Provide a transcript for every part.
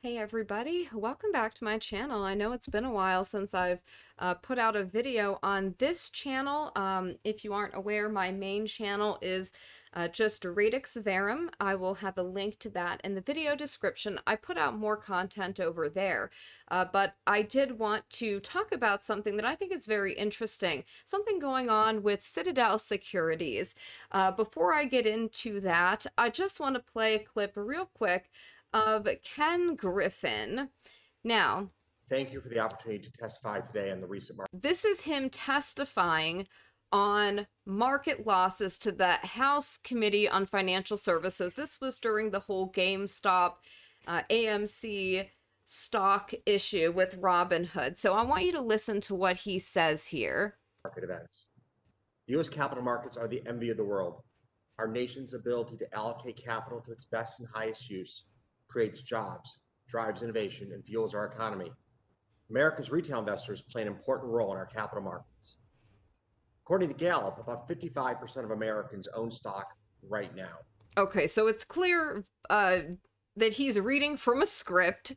Hey everybody, welcome back to my channel. I know it's been a while since I've uh, put out a video on this channel. Um, if you aren't aware, my main channel is uh, just Radix Verum. I will have a link to that in the video description. I put out more content over there, uh, but I did want to talk about something that I think is very interesting, something going on with Citadel Securities. Uh, before I get into that, I just want to play a clip real quick of Ken Griffin. Now, thank you for the opportunity to testify today on the recent market. This is him testifying on market losses to the House Committee on Financial Services. This was during the whole GameStop uh, AMC stock issue with Robinhood. So I want you to listen to what he says here. Market events. The U.S. capital markets are the envy of the world. Our nation's ability to allocate capital to its best and highest use creates jobs, drives innovation, and fuels our economy. America's retail investors play an important role in our capital markets. According to Gallup, about 55% of Americans own stock right now. Okay, so it's clear uh, that he's reading from a script.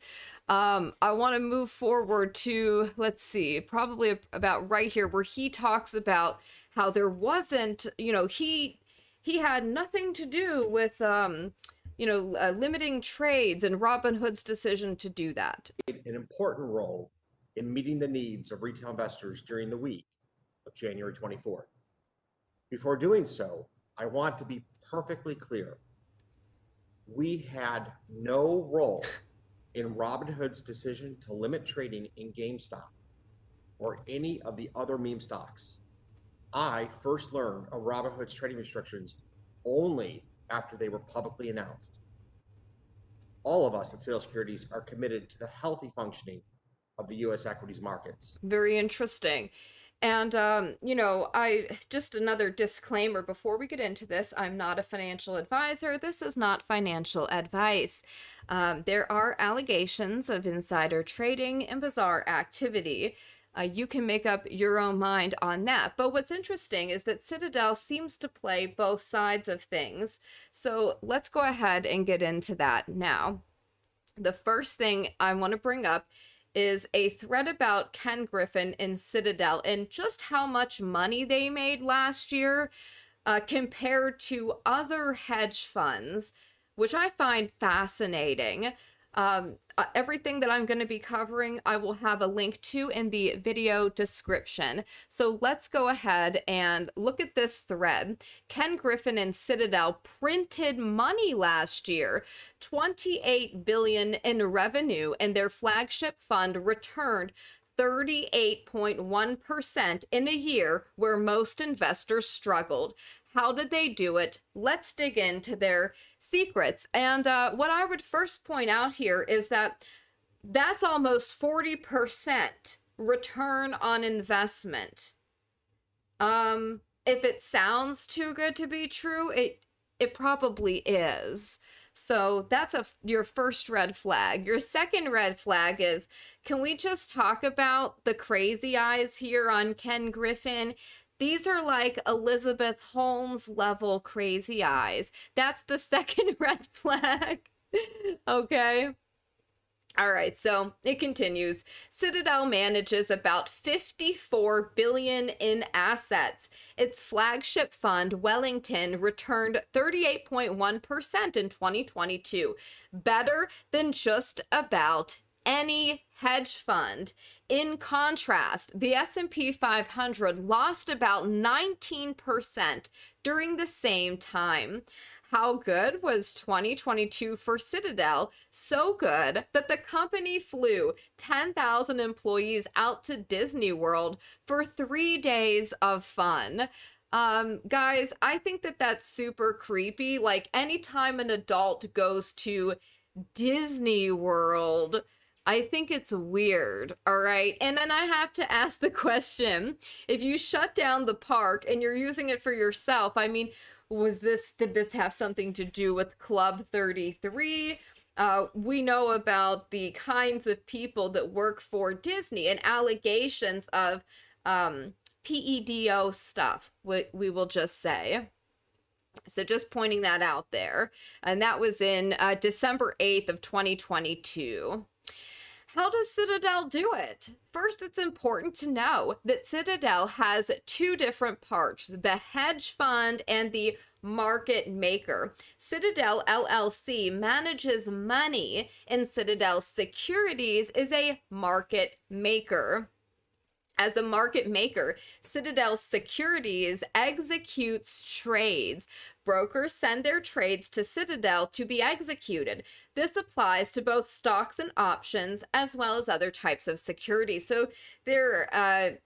Um, I want to move forward to, let's see, probably about right here where he talks about how there wasn't, you know, he he had nothing to do with um, you know, uh, limiting trades and Robinhood's decision to do that. An important role in meeting the needs of retail investors during the week of January 24th. Before doing so, I want to be perfectly clear. We had no role in Robinhood's decision to limit trading in GameStop or any of the other meme stocks. I first learned of Robinhood's trading restrictions only after they were publicly announced. All of us at Citadel Securities are committed to the healthy functioning of the U.S. equities markets. Very interesting. And, um, you know, I just another disclaimer before we get into this I'm not a financial advisor. This is not financial advice. Um, there are allegations of insider trading and bizarre activity. Uh, you can make up your own mind on that. But what's interesting is that Citadel seems to play both sides of things. So let's go ahead and get into that now. The first thing I want to bring up is a thread about Ken Griffin and Citadel and just how much money they made last year uh, compared to other hedge funds, which I find fascinating. Um, uh, everything that I'm going to be covering, I will have a link to in the video description. So let's go ahead and look at this thread. Ken Griffin and Citadel printed money last year, 28 billion in revenue, and their flagship fund returned 38.1% in a year where most investors struggled. How did they do it? Let's dig into their secrets. And uh, what I would first point out here is that that's almost 40% return on investment. Um, if it sounds too good to be true, it it probably is. So that's a your first red flag. Your second red flag is can we just talk about the crazy eyes here on Ken Griffin? These are like Elizabeth Holmes level crazy eyes. That's the second red flag. okay. All right, so it continues. Citadel manages about 54 billion in assets. Its flagship fund, Wellington, returned 38.1% in 2022, better than just about any hedge fund. In contrast, the S&P 500 lost about 19% during the same time. How good was 2022 for Citadel? So good that the company flew 10,000 employees out to Disney World for 3 days of fun. Um, guys, I think that that's super creepy. Like anytime an adult goes to Disney World, I think it's weird, all right? And then I have to ask the question if you shut down the park and you're using it for yourself, I mean, was this, did this have something to do with Club 33? Uh, we know about the kinds of people that work for Disney and allegations of um, PEDO stuff, we, we will just say. So just pointing that out there. And that was in uh, December 8th of 2022. How does Citadel do it? First, it's important to know that Citadel has two different parts the hedge fund and the market maker. Citadel LLC manages money, and Citadel Securities is a market maker. As a market maker, Citadel Securities executes trades. Brokers send their trades to Citadel to be executed. This applies to both stocks and options, as well as other types of securities. So they're uh,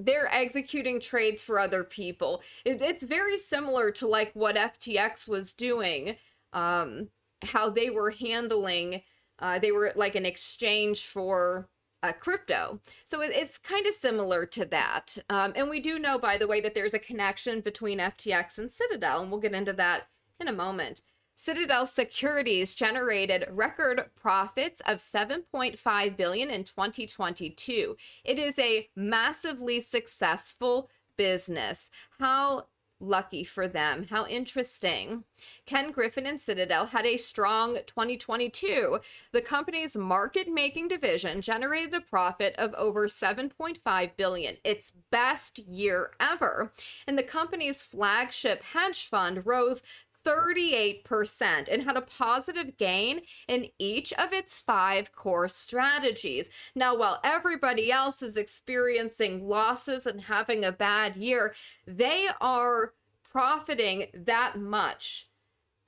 they're executing trades for other people. It, it's very similar to like what FTX was doing, um, how they were handling. Uh, they were like an exchange for uh, crypto. So it, it's kind of similar to that. Um, and we do know, by the way, that there's a connection between FTX and Citadel, and we'll get into that in a moment. Citadel Securities generated record profits of 7.5 billion in 2022. It is a massively successful business. How Lucky for them. How interesting. Ken Griffin and Citadel had a strong 2022. The company's market-making division generated a profit of over 7.5 billion, its best year ever. And the company's flagship hedge fund rose 38% and had a positive gain in each of its five core strategies. Now, while everybody else is experiencing losses and having a bad year, they are profiting that much.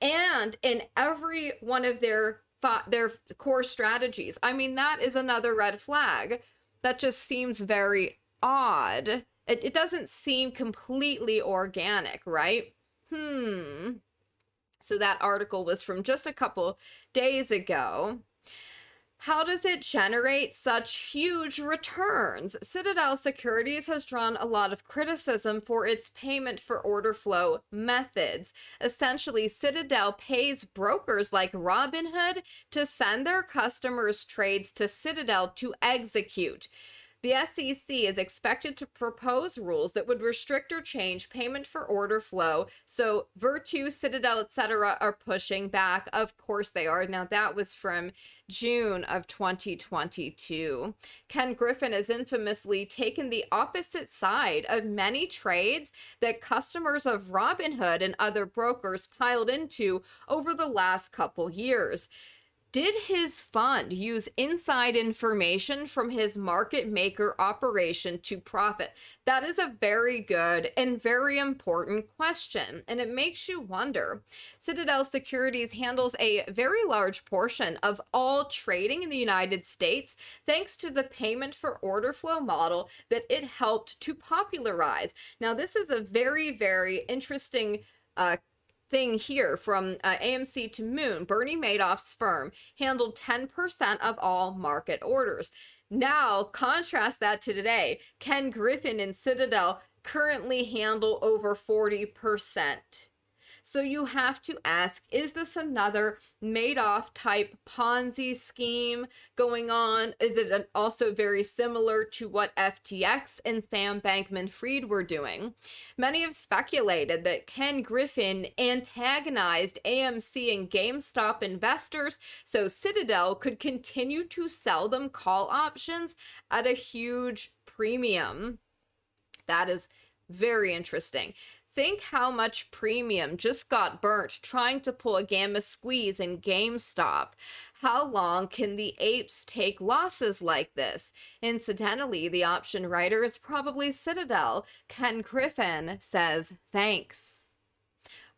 And in every one of their their core strategies. I mean, that is another red flag. That just seems very odd. It, it doesn't seem completely organic, right? Hmm. So that article was from just a couple days ago. How does it generate such huge returns? Citadel Securities has drawn a lot of criticism for its payment for order flow methods. Essentially, Citadel pays brokers like Robinhood to send their customers' trades to Citadel to execute. The SEC is expected to propose rules that would restrict or change payment for order flow. So Virtu, Citadel, etc. are pushing back. Of course they are. Now that was from June of 2022. Ken Griffin has infamously taken the opposite side of many trades that customers of Robinhood and other brokers piled into over the last couple years. Did his fund use inside information from his market maker operation to profit? That is a very good and very important question, and it makes you wonder. Citadel Securities handles a very large portion of all trading in the United States thanks to the payment for order flow model that it helped to popularize. Now, this is a very, very interesting uh, thing here from uh, AMC to Moon, Bernie Madoff's firm handled 10% of all market orders. Now, contrast that to today. Ken Griffin and Citadel currently handle over 40%. So you have to ask is this another Madoff type Ponzi scheme going on? Is it also very similar to what FTX and Sam Bankman Fried were doing? Many have speculated that Ken Griffin antagonized AMC and GameStop investors so Citadel could continue to sell them call options at a huge premium. That is very interesting. Think how much premium just got burnt trying to pull a gamma squeeze in GameStop. How long can the apes take losses like this? Incidentally, the option writer is probably Citadel. Ken Griffin says thanks.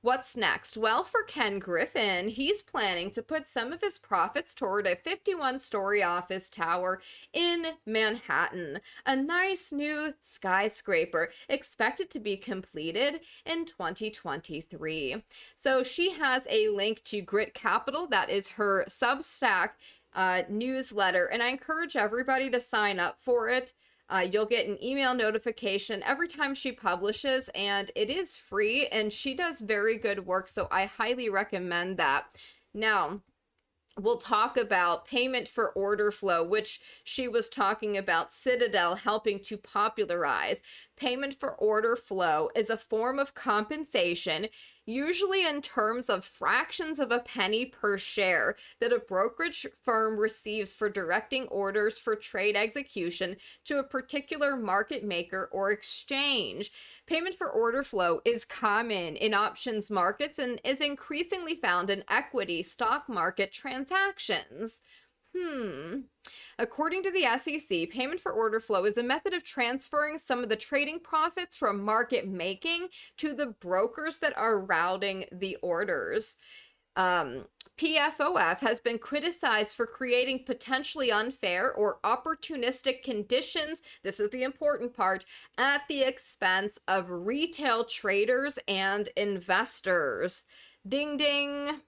What's next? Well, for Ken Griffin, he's planning to put some of his profits toward a 51 story office tower in Manhattan, a nice new skyscraper expected to be completed in 2023. So she has a link to Grit Capital, that is her Substack uh, newsletter, and I encourage everybody to sign up for it. Uh, you'll get an email notification every time she publishes, and it is free, and she does very good work, so I highly recommend that. Now, we'll talk about payment for order flow, which she was talking about Citadel helping to popularize. Payment for order flow is a form of compensation usually in terms of fractions of a penny per share, that a brokerage firm receives for directing orders for trade execution to a particular market maker or exchange. Payment for order flow is common in options markets and is increasingly found in equity stock market transactions. Hmm. According to the SEC, payment for order flow is a method of transferring some of the trading profits from market making to the brokers that are routing the orders. Um, PFOF has been criticized for creating potentially unfair or opportunistic conditions. This is the important part at the expense of retail traders and investors. Ding ding.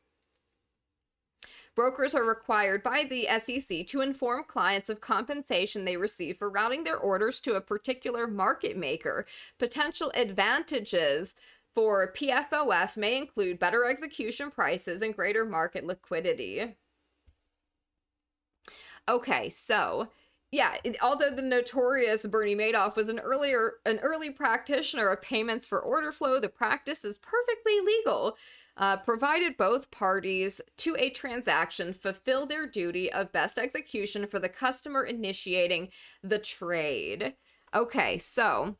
Brokers are required by the SEC to inform clients of compensation they receive for routing their orders to a particular market maker. Potential advantages for PFOF may include better execution prices and greater market liquidity. Okay, so yeah, it, although the notorious Bernie Madoff was an earlier an early practitioner of payments for order flow, the practice is perfectly legal uh, provided both parties to a transaction fulfill their duty of best execution for the customer initiating the trade. Okay, so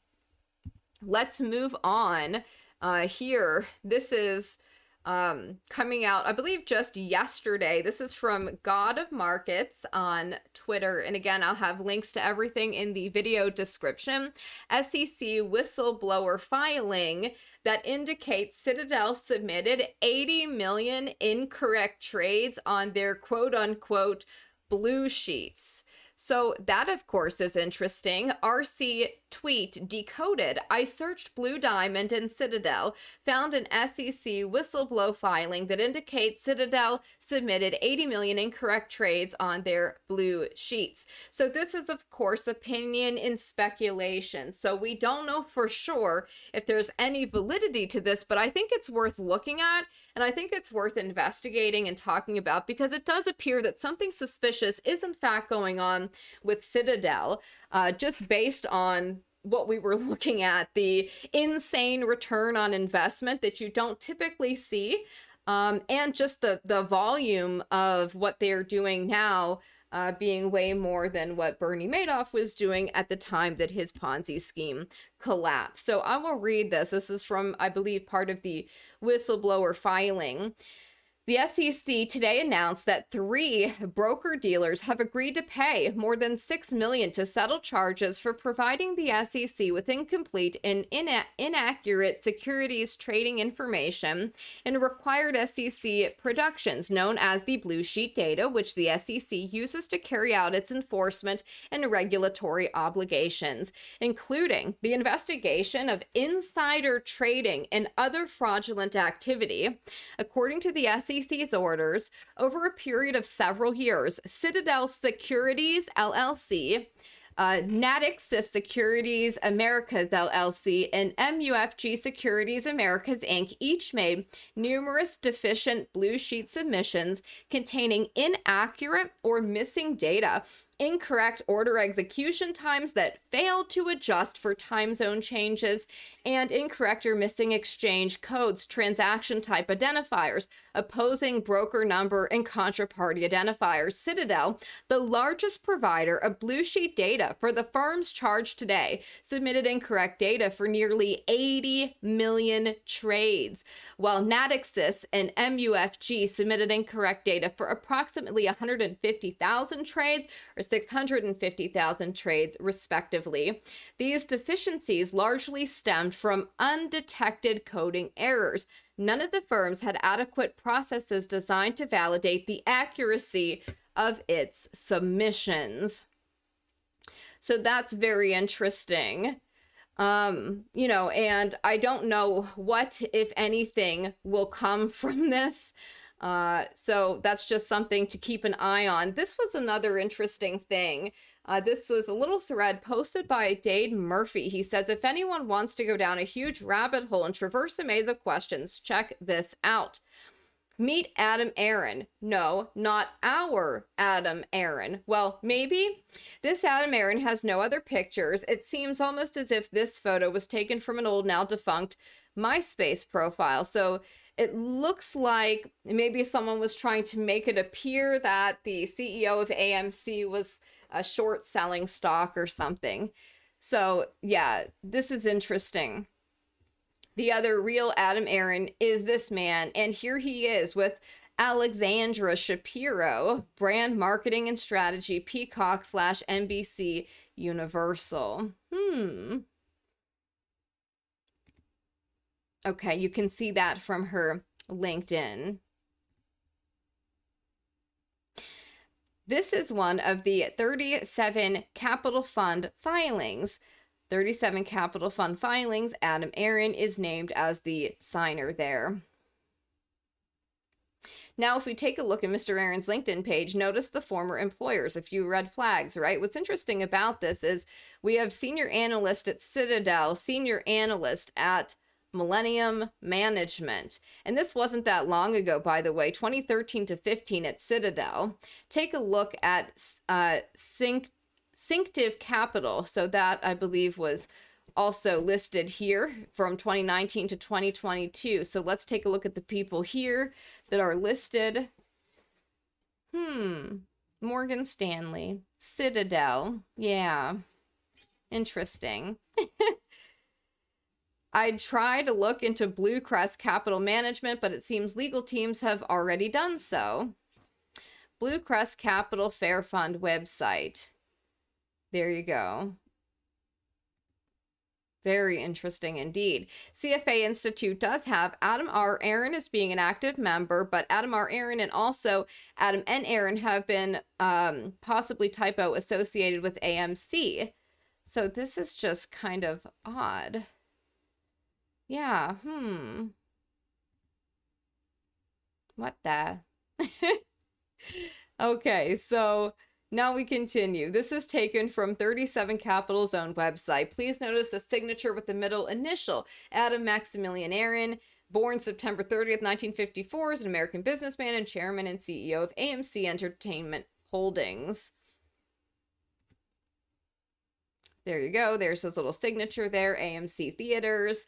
let's move on uh, here. This is um, coming out, I believe, just yesterday. This is from God of Markets on Twitter. And again, I'll have links to everything in the video description. SEC whistleblower filing that indicates Citadel submitted 80 million incorrect trades on their quote unquote blue sheets. So that, of course, is interesting. RC tweet decoded. I searched Blue Diamond and Citadel, found an SEC whistleblow filing that indicates Citadel submitted 80 million incorrect trades on their blue sheets. So this is, of course, opinion and speculation. So we don't know for sure if there's any validity to this, but I think it's worth looking at and I think it's worth investigating and talking about because it does appear that something suspicious is in fact going on with Citadel, uh, just based on what we were looking at the insane return on investment that you don't typically see. Um, and just the the volume of what they're doing now uh, being way more than what Bernie Madoff was doing at the time that his Ponzi scheme collapsed. So I will read this. This is from, I believe, part of the whistleblower filing. The SEC today announced that three broker dealers have agreed to pay more than 6 million to settle charges for providing the SEC with incomplete and ina- inaccurate securities trading information and required SEC productions known as the blue sheet data which the SEC uses to carry out its enforcement and regulatory obligations including the investigation of insider trading and other fraudulent activity. According to the SEC SEC's orders over a period of several years. Citadel Securities LLC uh, Natixis Securities Americas LLC and MUFG Securities Americas Inc. each made numerous deficient blue sheet submissions containing inaccurate or missing data incorrect order execution times that failed to adjust for time zone changes, and incorrect or missing exchange codes, transaction type identifiers, opposing broker number, and contraparty identifiers. Citadel, the largest provider of blue sheet data for the firms charged today, submitted incorrect data for nearly 80 million trades, while Natixis and MUFG submitted incorrect data for approximately 150,000 trades or 650,000 trades, respectively. These deficiencies largely stemmed from undetected coding errors. None of the firms had adequate processes designed to validate the accuracy of its submissions. So that's very interesting. Um, you know, and I don't know what, if anything, will come from this. Uh, so that's just something to keep an eye on. This was another interesting thing. Uh, this was a little thread posted by Dade Murphy. He says, if anyone wants to go down a huge rabbit hole and traverse a maze of questions, check this out. Meet Adam Aaron. No, not our Adam Aaron. Well, maybe. This Adam Aaron has no other pictures. It seems almost as if this photo was taken from an old, now defunct MySpace profile. So it looks like maybe someone was trying to make it appear that the CEO of AMC was a short selling stock or something. So, yeah, this is interesting. The other real Adam Aron is this man, and here he is with Alexandra Shapiro, brand marketing and strategy, Peacock slash NBC Universal. Hmm. Okay, you can see that from her LinkedIn. This is one of the 37 Capital Fund filings. 37 Capital Fund filings. Adam Aaron is named as the signer there. Now, if we take a look at Mr. Aaron's LinkedIn page, notice the former employers, a few red flags, right? What's interesting about this is we have senior analyst at Citadel, senior analyst at Millennium Management. And this wasn't that long ago, by the way, 2013 to 15 at Citadel. Take a look at uh, Sync Synctive Capital. So that, I believe, was also listed here from 2019 to 2022. So let's take a look at the people here that are listed. Hmm. Morgan Stanley, Citadel. Yeah. Interesting. I'd try to look into BlueCrest Capital Management, but it seems legal teams have already done so. BlueCrest Capital Fair Fund website. There you go. Very interesting indeed. CFA Institute does have Adam R. Aaron as being an active member, but Adam R. Aaron and also Adam N. Aaron have been um, possibly typo associated with AMC. So this is just kind of odd. Yeah, hmm. What the? okay, so now we continue. This is taken from 37 Capital's own website. Please notice the signature with the middle initial. Adam Maximilian Aron, born September 30th, 1954, is an American businessman and chairman and CEO of AMC Entertainment Holdings. There you go. There's his little signature there, AMC Theaters.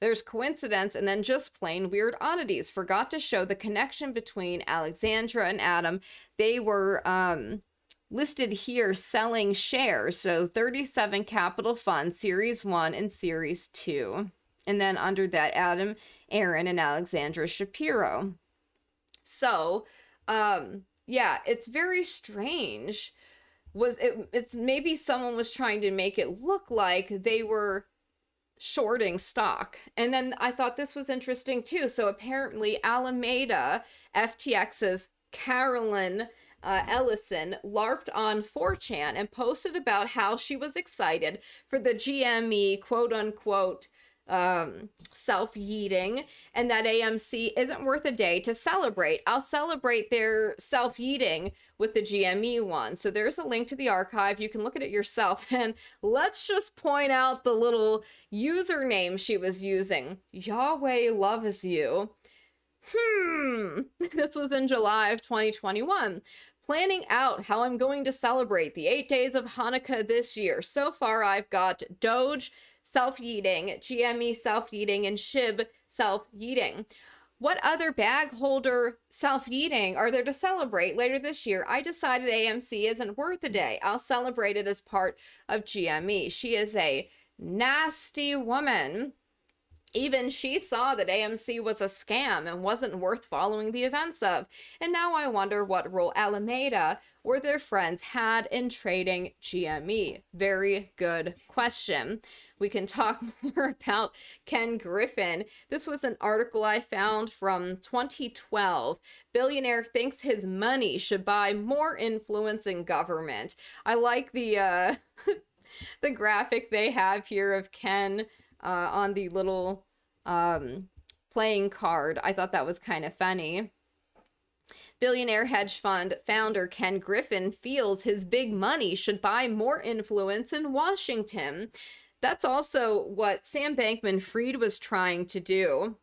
There's coincidence and then just plain weird oddities. Forgot to show the connection between Alexandra and Adam. They were um, listed here selling shares. So 37 Capital Fund, Series 1 and Series 2. And then under that, Adam, Aaron and Alexandra Shapiro. So, um, yeah, it's very strange. Was it? It's maybe someone was trying to make it look like they were shorting stock. And then I thought this was interesting too. So apparently, Alameda, FTX's Caroline uh, Ellison, LARPed on 4chan and posted about how she was excited for the GME quote unquote um, self yeeting and that AMC isn't worth a day to celebrate. I'll celebrate their self yeeting with the GME one. So there's a link to the archive. You can look at it yourself. And let's just point out the little username she was using Yahweh loves you. Hmm, this was in July of 2021 planning out how I'm going to celebrate the eight days of Hanukkah this year. So far, I've got Doge, self yeeting, GME self yeeting, and SHIB self yeeting. What other bag holder self yeeting are there to celebrate later this year? I decided AMC isn't worth a day. I'll celebrate it as part of GME. She is a nasty woman. Even she saw that AMC was a scam and wasn't worth following the events of. And now I wonder what role Alameda or their friends had in trading GME. Very good question we can talk more about Ken Griffin. This was an article I found from 2012. Billionaire thinks his money should buy more influence in government. I like the uh, the graphic they have here of Ken uh, on the little um, playing card. I thought that was kind of funny. Billionaire hedge fund founder Ken Griffin feels his big money should buy more influence in Washington. That's also what Sam Bankman Fried was trying to do.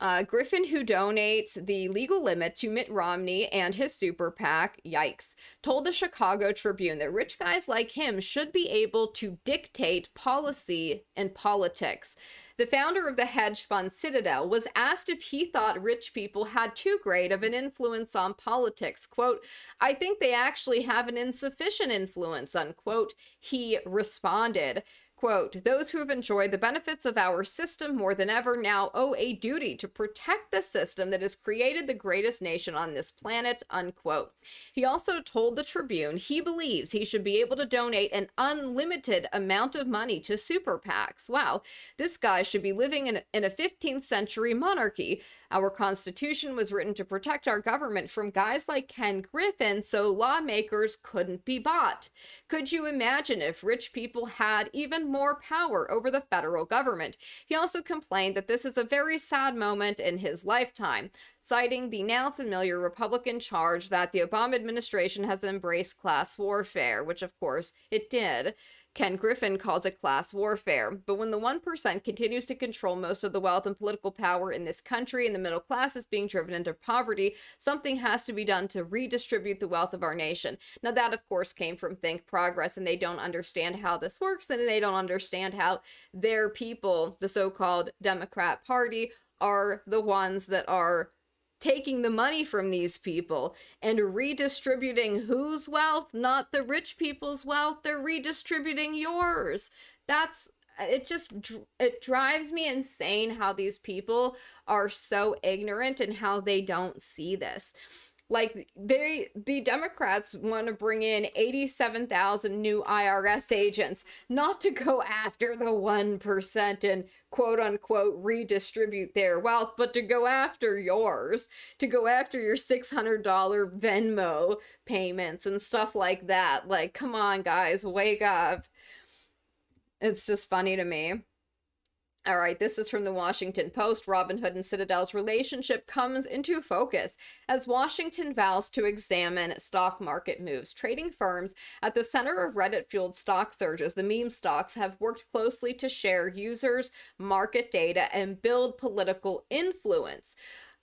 Uh, Griffin, who donates the legal limit to Mitt Romney and his super PAC, yikes, told the Chicago Tribune that rich guys like him should be able to dictate policy and politics. The founder of the hedge fund Citadel was asked if he thought rich people had too great of an influence on politics. Quote, I think they actually have an insufficient influence, unquote. He responded. Quote, those who have enjoyed the benefits of our system more than ever now owe a duty to protect the system that has created the greatest nation on this planet, unquote. He also told the Tribune he believes he should be able to donate an unlimited amount of money to super PACs. Wow, this guy should be living in, in a 15th century monarchy. Our Constitution was written to protect our government from guys like Ken Griffin so lawmakers couldn't be bought. Could you imagine if rich people had even more power over the federal government? He also complained that this is a very sad moment in his lifetime citing the now familiar Republican charge that the Obama administration has embraced class warfare, which of course it did. Ken Griffin calls it class warfare. But when the 1% continues to control most of the wealth and political power in this country and the middle class is being driven into poverty, something has to be done to redistribute the wealth of our nation. Now, that, of course, came from Think Progress, and they don't understand how this works, and they don't understand how their people, the so called Democrat Party, are the ones that are taking the money from these people and redistributing whose wealth, not the rich people's wealth. They're redistributing yours. That's it just it drives me insane how these people are so ignorant and how they don't see this like they the democrats want to bring in 87,000 new IRS agents not to go after the 1% and quote unquote redistribute their wealth but to go after yours to go after your $600 Venmo payments and stuff like that. Like come on guys wake up. It's just funny to me all right, this is from the Washington Post. Robinhood and Citadel's relationship comes into focus as Washington vows to examine stock market moves. Trading firms at the center of Reddit fueled stock surges, the meme stocks, have worked closely to share users' market data and build political influence.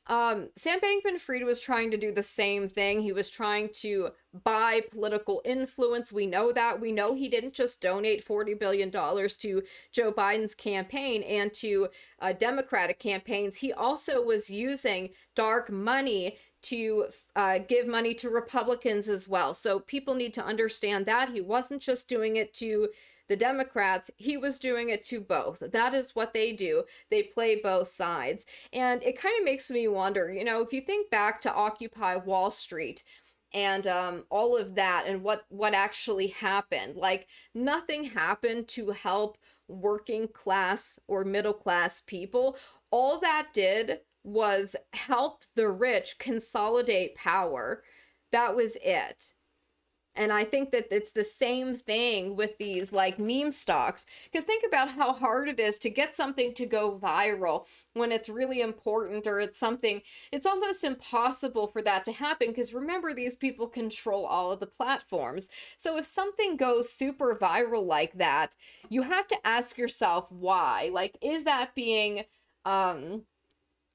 Um, Sam Bankman Fried was trying to do the same thing. He was trying to buy political influence. We know that. We know he didn't just donate $40 billion to Joe Biden's campaign and to uh, Democratic campaigns. He also was using dark money to uh, give money to Republicans as well. So people need to understand that. He wasn't just doing it to the Democrats, he was doing it to both. That is what they do. They play both sides. And it kind of makes me wonder, you know, if you think back to Occupy Wall Street, and um, all of that and what what actually happened like nothing happened to help working class or middle class people all that did was help the rich consolidate power that was it and I think that it's the same thing with these like meme stocks. Because think about how hard it is to get something to go viral when it's really important or it's something, it's almost impossible for that to happen. Because remember, these people control all of the platforms. So if something goes super viral like that, you have to ask yourself why. Like, is that being, um,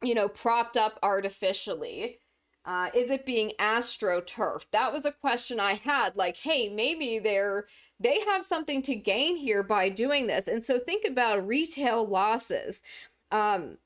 you know, propped up artificially? Uh, is it being astroturf? That was a question I had. Like, hey, maybe they're they have something to gain here by doing this. And so think about retail losses. Um,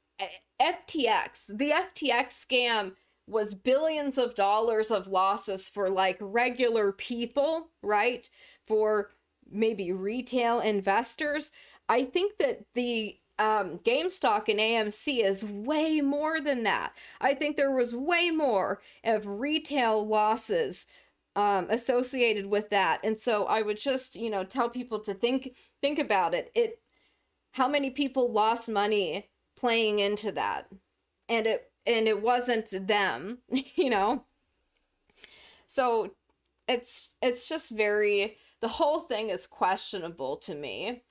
FTX, the FTX scam was billions of dollars of losses for like regular people, right? For maybe retail investors. I think that the um, GameStop and AMC is way more than that. I think there was way more of retail losses um, associated with that, and so I would just you know tell people to think think about it. It how many people lost money playing into that, and it and it wasn't them, you know. So it's it's just very the whole thing is questionable to me.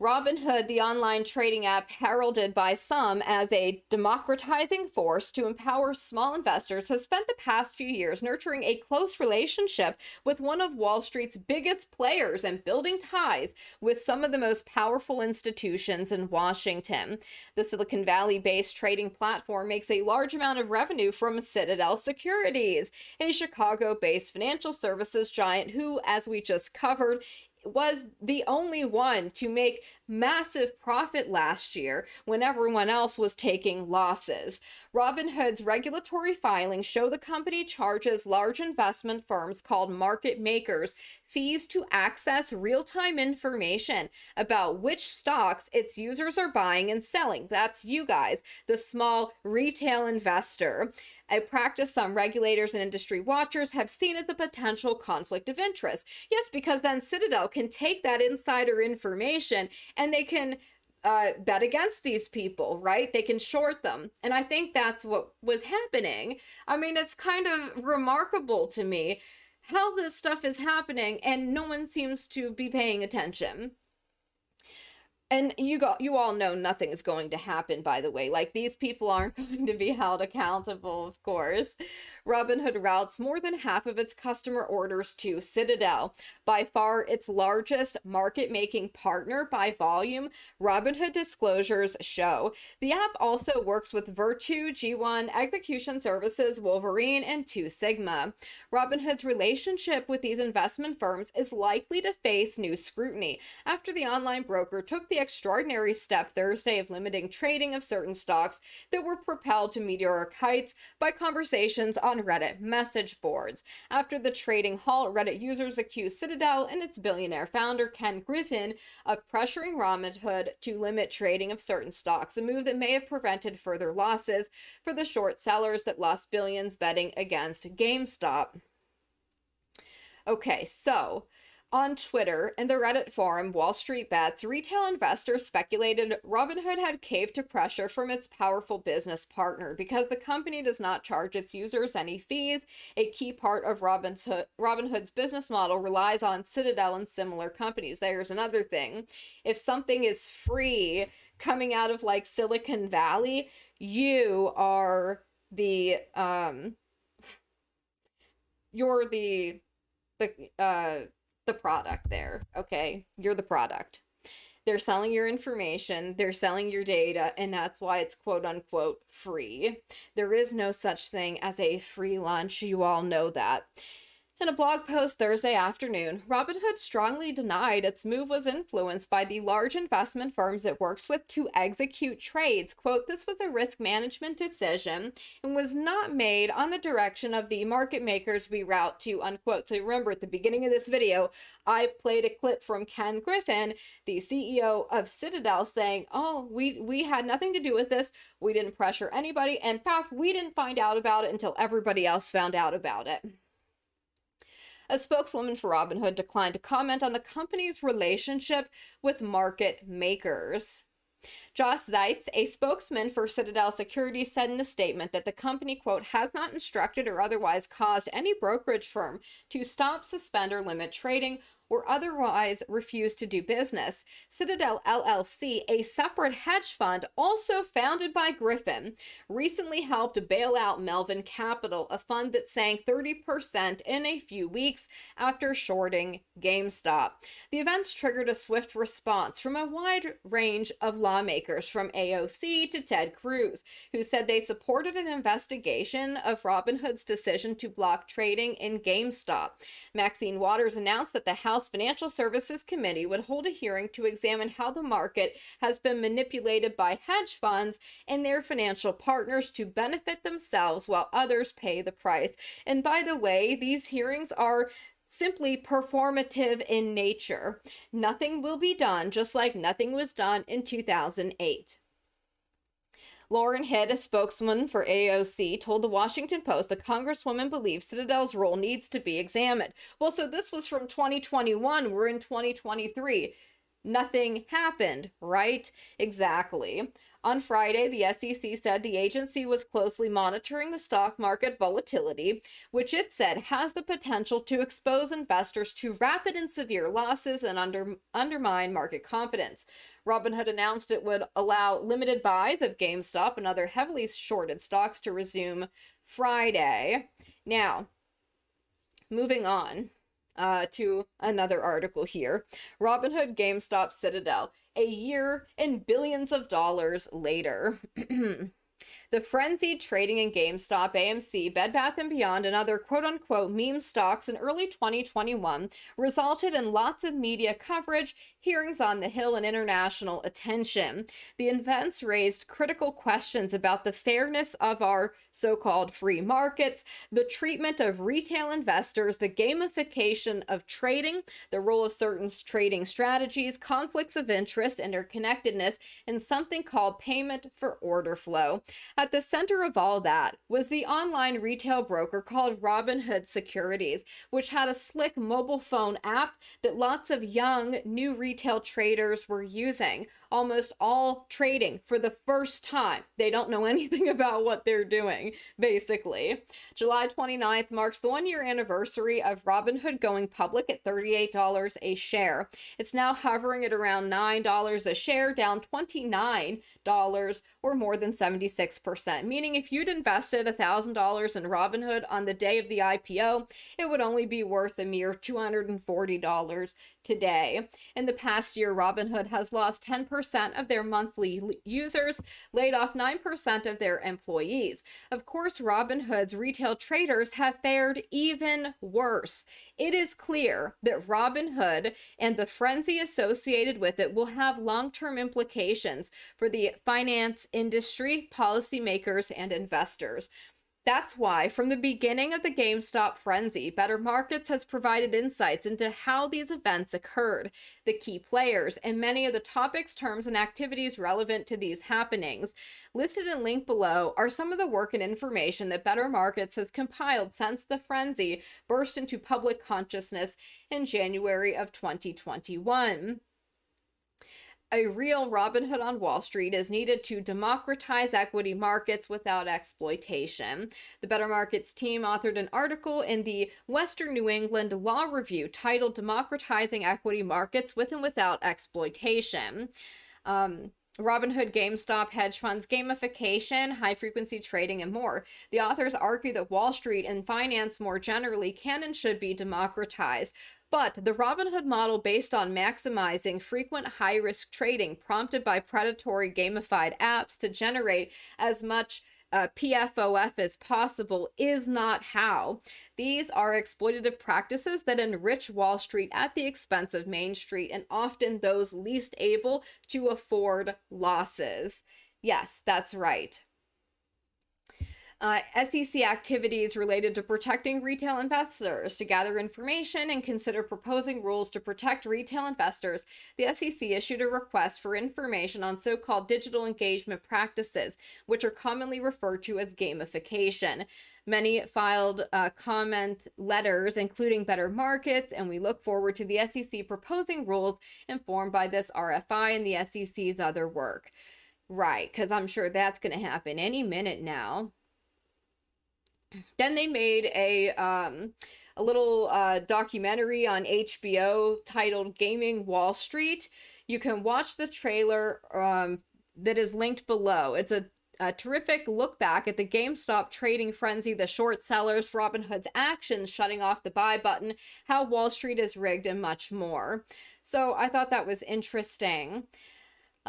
Robinhood, the online trading app heralded by some as a democratizing force to empower small investors, has spent the past few years nurturing a close relationship with one of Wall Street's biggest players and building ties with some of the most powerful institutions in Washington. The Silicon Valley based trading platform makes a large amount of revenue from Citadel Securities, a Chicago based financial services giant who, as we just covered, was the only one to make massive profit last year when everyone else was taking losses. Robinhood's regulatory filings show the company charges large investment firms called market makers fees to access real time information about which stocks its users are buying and selling. That's you guys, the small retail investor a practice some regulators and industry watchers have seen as a potential conflict of interest. Yes, because then Citadel can take that insider information and they can uh, bet against these people, right? They can short them. And I think that's what was happening. I mean, it's kind of remarkable to me how this stuff is happening and no one seems to be paying attention and you got you all know nothing is going to happen by the way like these people aren't going to be held accountable of course robinhood routes more than half of its customer orders to citadel. By far its largest market making partner by volume robinhood disclosures show. The app also works with virtu g1 execution services wolverine and two sigma. Robinhood's relationship with these investment firms is likely to face new scrutiny after the online broker took the extraordinary step Thursday of limiting trading of certain stocks that were propelled to meteoric heights by conversations on Reddit message boards. After the trading halt, Reddit users accused Citadel and its billionaire founder Ken Griffin of pressuring Robinhood to limit trading of certain stocks, a move that may have prevented further losses for the short sellers that lost billions betting against GameStop. Okay, so on Twitter and the Reddit forum Wall Street Bets, retail investors speculated Robinhood had caved to pressure from its powerful business partner because the company does not charge its users any fees. A key part of Robinhood, Robinhood's business model relies on Citadel and similar companies. There's another thing. If something is free coming out of like Silicon Valley, you are the um you're the the uh the product there, okay? You're the product. They're selling your information, they're selling your data, and that's why it's quote unquote free. There is no such thing as a free lunch. You all know that. In a blog post Thursday afternoon, Robinhood strongly denied its move was influenced by the large investment firms it works with to execute trades. Quote, this was a risk management decision and was not made on the direction of the market makers we route to, unquote. So remember at the beginning of this video, I played a clip from Ken Griffin, the CEO of Citadel, saying, Oh, we, we had nothing to do with this. We didn't pressure anybody. In fact, we didn't find out about it until everybody else found out about it. A spokeswoman for Robinhood declined to comment on the company's relationship with market makers. Josh Zeitz, a spokesman for Citadel Securities, said in a statement that the company, quote, has not instructed or otherwise caused any brokerage firm to stop, suspend, or limit trading or otherwise refuse to do business. Citadel LLC, a separate hedge fund also founded by Griffin, recently helped bail out Melvin Capital, a fund that sank 30% in a few weeks after shorting GameStop. The events triggered a swift response from a wide range of lawmakers, from AOC to Ted Cruz, who said they supported an investigation of Robinhood's decision to block trading in GameStop. Maxine Waters announced that the House House Financial Services Committee would hold a hearing to examine how the market has been manipulated by hedge funds and their financial partners to benefit themselves while others pay the price. And by the way, these hearings are simply performative in nature. Nothing will be done, just like nothing was done in 2008. Lauren Hitt, a spokesman for AOC, told the Washington Post that Congresswoman believes Citadel's role needs to be examined. Well, so this was from 2021. We're in 2023. Nothing happened, right? Exactly. On Friday, the SEC said the agency was closely monitoring the stock market volatility, which it said has the potential to expose investors to rapid and severe losses and under, undermine market confidence. Robinhood announced it would allow limited buys of GameStop and other heavily shorted stocks to resume Friday. Now, moving on uh, to another article here Robinhood, GameStop, Citadel a year and billions of dollars later. The frenzied trading in GameStop, AMC, Bed Bath & Beyond, and other quote-unquote meme stocks in early 2021 resulted in lots of media coverage, hearings on the Hill, and international attention. The events raised critical questions about the fairness of our so-called free markets, the treatment of retail investors, the gamification of trading, the role of certain trading strategies, conflicts of interest, interconnectedness, and something called payment for order flow. At the center of all that was the online retail broker called Robinhood Securities, which had a slick mobile phone app that lots of young new retail traders were using almost all trading for the first time. They don't know anything about what they're doing, basically. July 29th marks the one year anniversary of Robinhood going public at $38 a share. It's now hovering at around $9 a share, down $29 or more than 76%. Meaning, if you'd invested $1,000 in Robinhood on the day of the IPO, it would only be worth a mere $240 today. In the past year, Robinhood has lost 10% of their monthly users, laid off 9% of their employees. Of course, Robinhood's retail traders have fared even worse. It is clear that Robinhood and the frenzy associated with it will have long term implications for the finance industry, policymakers, and investors. That's why, from the beginning of the GameStop frenzy, Better Markets has provided insights into how these events occurred, the key players, and many of the topics, terms, and activities relevant to these happenings. Listed and linked below are some of the work and information that Better Markets has compiled since the frenzy burst into public consciousness in January of 2021. A real Robin Hood on Wall Street is needed to democratize equity markets without exploitation. The Better Markets team authored an article in the Western New England Law Review titled Democratizing Equity Markets with and Without Exploitation. Um, Robinhood, GameStop, hedge funds, gamification, high frequency trading, and more. The authors argue that Wall Street and finance more generally can and should be democratized. But the Robinhood model based on maximizing frequent high risk trading prompted by predatory gamified apps to generate as much uh, PFOF as possible is not how. These are exploitative practices that enrich Wall Street at the expense of Main Street and often those least able to afford losses. Yes, that's right uh, SEC activities related to protecting retail investors to gather information and consider proposing rules to protect retail investors. The SEC issued a request for information on so called digital engagement practices, which are commonly referred to as gamification. Many filed uh, comment letters, including Better Markets, and we look forward to the SEC proposing rules informed by this RFI and the SEC's other work. Right, because I'm sure that's going to happen any minute now. Then they made a um, a little uh, documentary on HBO titled Gaming Wall Street. You can watch the trailer um, that is linked below. It's a, a terrific look back at the GameStop trading frenzy, the short sellers, Robinhood's actions shutting off the buy button, how Wall Street is rigged, and much more. So I thought that was interesting.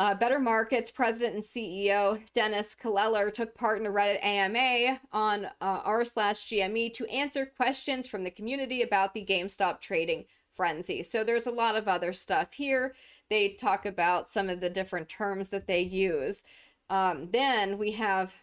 Uh, Better Markets president and CEO Dennis Kelleher took part in a Reddit AMA on uh, r slash GME to answer questions from the community about the GameStop trading frenzy. So there's a lot of other stuff here. They talk about some of the different terms that they use. Um, then we have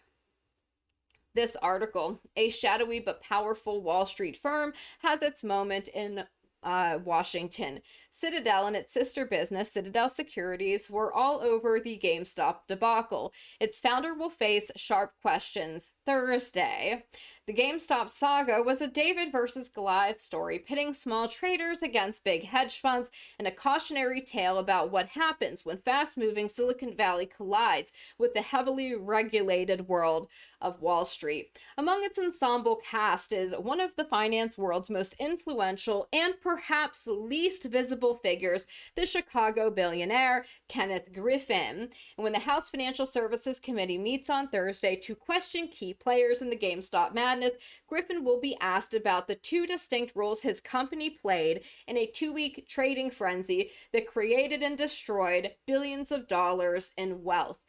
this article A shadowy but powerful Wall Street firm has its moment in uh, Washington. Citadel and its sister business, Citadel Securities, were all over the GameStop debacle. Its founder will face sharp questions Thursday. The GameStop saga was a David versus Goliath story, pitting small traders against big hedge funds, and a cautionary tale about what happens when fast moving Silicon Valley collides with the heavily regulated world of Wall Street. Among its ensemble cast is one of the finance world's most influential and perhaps least visible figures, the Chicago billionaire Kenneth Griffin. And when the House Financial Services Committee meets on Thursday to question key players in the GameStop madness, Griffin will be asked about the two distinct roles his company played in a two week trading frenzy that created and destroyed billions of dollars in wealth.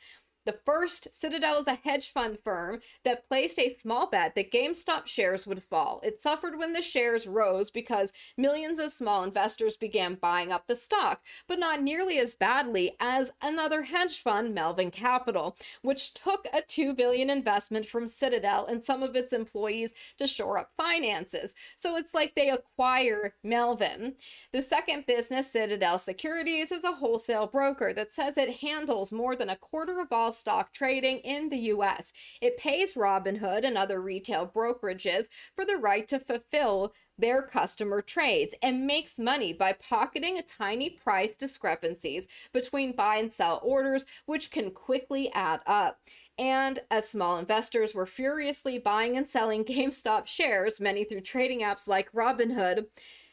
The first, Citadel is a hedge fund firm that placed a small bet that GameStop shares would fall. It suffered when the shares rose because millions of small investors began buying up the stock, but not nearly as badly as another hedge fund, Melvin Capital, which took a 2 billion investment from Citadel and some of its employees to shore up finances. So it's like they acquire Melvin. The second business, Citadel Securities, is a wholesale broker that says it handles more than a quarter of all stock trading in the US. It pays Robinhood and other retail brokerages for the right to fulfill their customer trades and makes money by pocketing a tiny price discrepancies between buy and sell orders, which can quickly add up. And as small investors were furiously buying and selling GameStop shares, many through trading apps like Robinhood,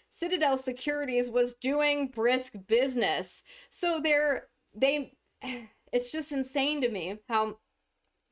Citadel Securities was doing brisk business. So they're they it's just insane to me how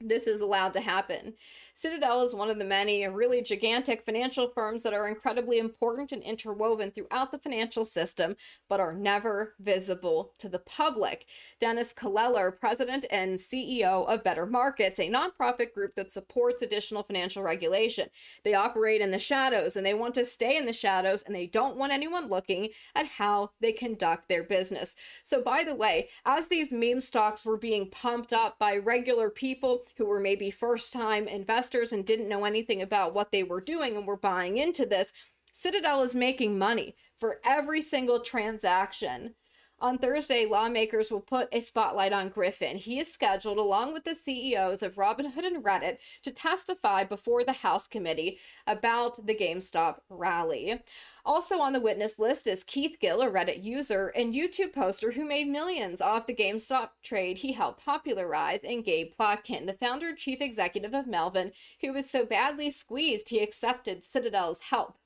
this is allowed to happen. Citadel is one of the many really gigantic financial firms that are incredibly important and interwoven throughout the financial system, but are never visible to the public. Dennis Kelleher, president and CEO of Better Markets, a nonprofit group that supports additional financial regulation. They operate in the shadows and they want to stay in the shadows and they don't want anyone looking at how they conduct their business. So, by the way, as these meme stocks were being pumped up by regular people who were maybe first time investors, investors and didn't know anything about what they were doing and were buying into this, Citadel is making money for every single transaction. On Thursday, lawmakers will put a spotlight on Griffin. He is scheduled, along with the CEOs of Robinhood and Reddit, to testify before the House committee about the GameStop rally. Also on the witness list is Keith Gill, a Reddit user and YouTube poster who made millions off the GameStop trade he helped popularize, and Gabe Plotkin, the founder and chief executive of Melvin, who was so badly squeezed he accepted Citadel's help.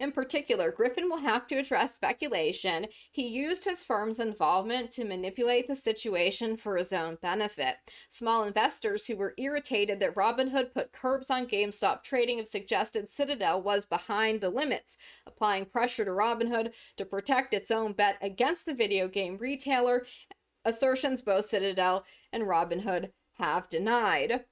In particular, Griffin will have to address speculation. He used his firm's involvement to manipulate the situation for his own benefit. Small investors who were irritated that Robinhood put curbs on GameStop trading have suggested Citadel was behind the limits, applying pressure to Robinhood to protect its own bet against the video game retailer, assertions both Citadel and Robinhood have denied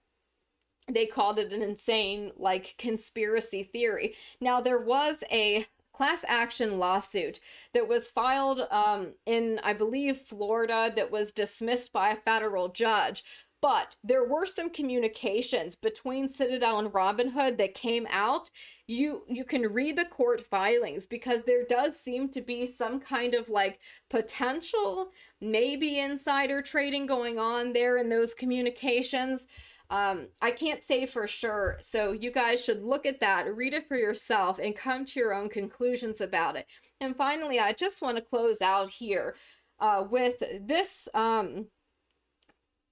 they called it an insane like conspiracy theory. Now there was a class action lawsuit that was filed um, in I believe Florida that was dismissed by a federal judge. But there were some communications between Citadel and Robinhood that came out. You you can read the court filings because there does seem to be some kind of like potential maybe insider trading going on there in those communications. Um, I can't say for sure, so you guys should look at that, read it for yourself, and come to your own conclusions about it. And finally, I just want to close out here uh, with this. Um,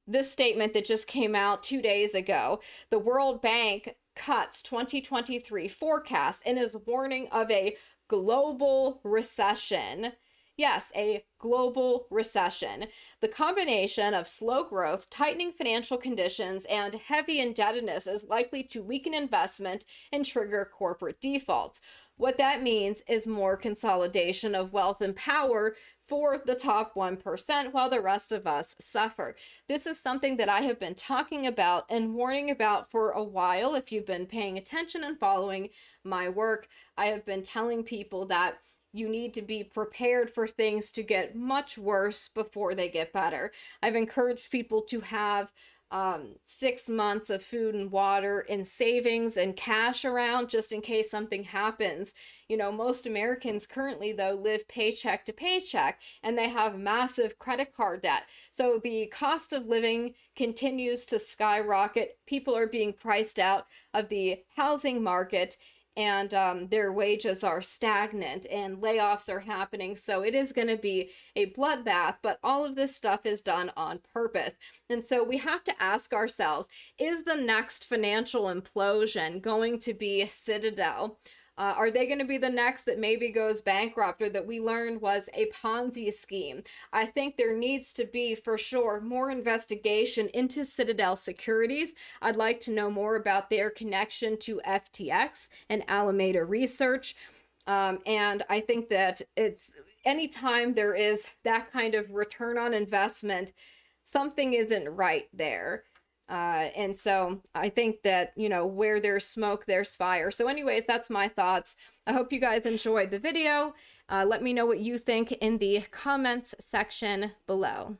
this statement that just came out two days ago. The World Bank cuts 2023 forecast and is warning of a global recession Yes, a global recession. The combination of slow growth, tightening financial conditions, and heavy indebtedness is likely to weaken investment and trigger corporate defaults. What that means is more consolidation of wealth and power for the top 1% while the rest of us suffer. This is something that I have been talking about and warning about for a while. If you've been paying attention and following my work, I have been telling people that you need to be prepared for things to get much worse before they get better. I've encouraged people to have um, six months of food and water in savings and cash around just in case something happens. You know, most Americans currently, though, live paycheck to paycheck and they have massive credit card debt. So the cost of living continues to skyrocket. People are being priced out of the housing market and um, their wages are stagnant and layoffs are happening. So it is going to be a bloodbath, but all of this stuff is done on purpose. And so we have to ask ourselves is the next financial implosion going to be Citadel? Uh, are they going to be the next that maybe goes bankrupt or that we learned was a Ponzi scheme? I think there needs to be, for sure, more investigation into Citadel Securities. I'd like to know more about their connection to FTX and Alameda Research. Um, and I think that it's anytime there is that kind of return on investment, something isn't right there. Uh, and so I think that, you know, where there's smoke, there's fire. So, anyways, that's my thoughts. I hope you guys enjoyed the video. Uh, let me know what you think in the comments section below.